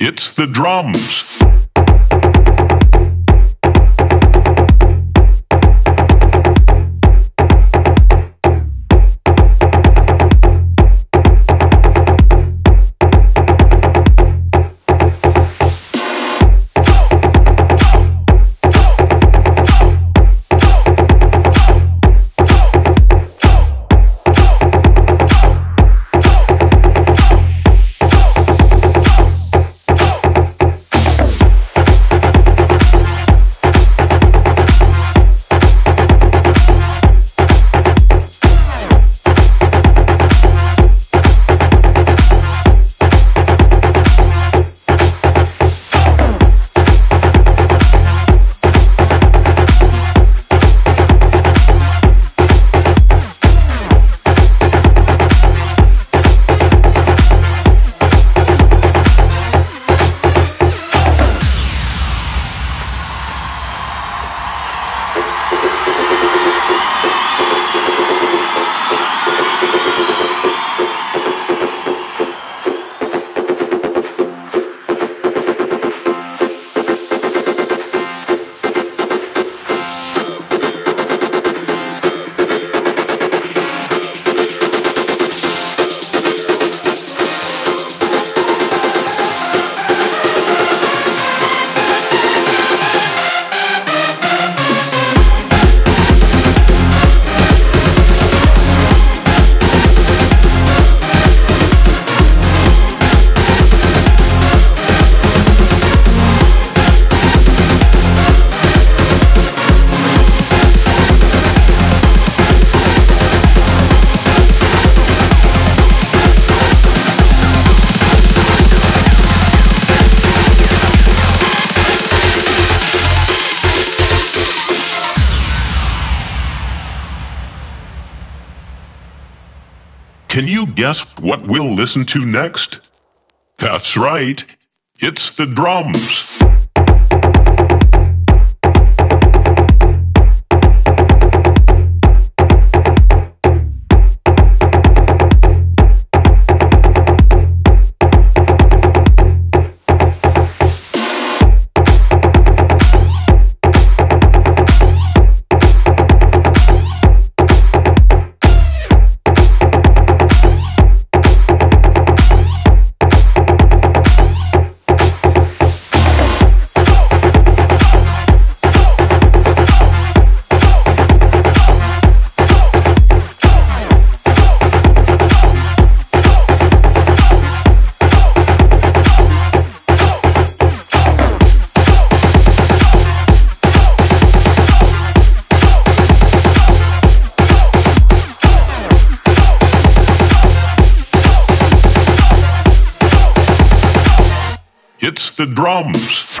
It's the drums. Can you guess what we'll listen to next? That's right, it's the drums. It's the drums.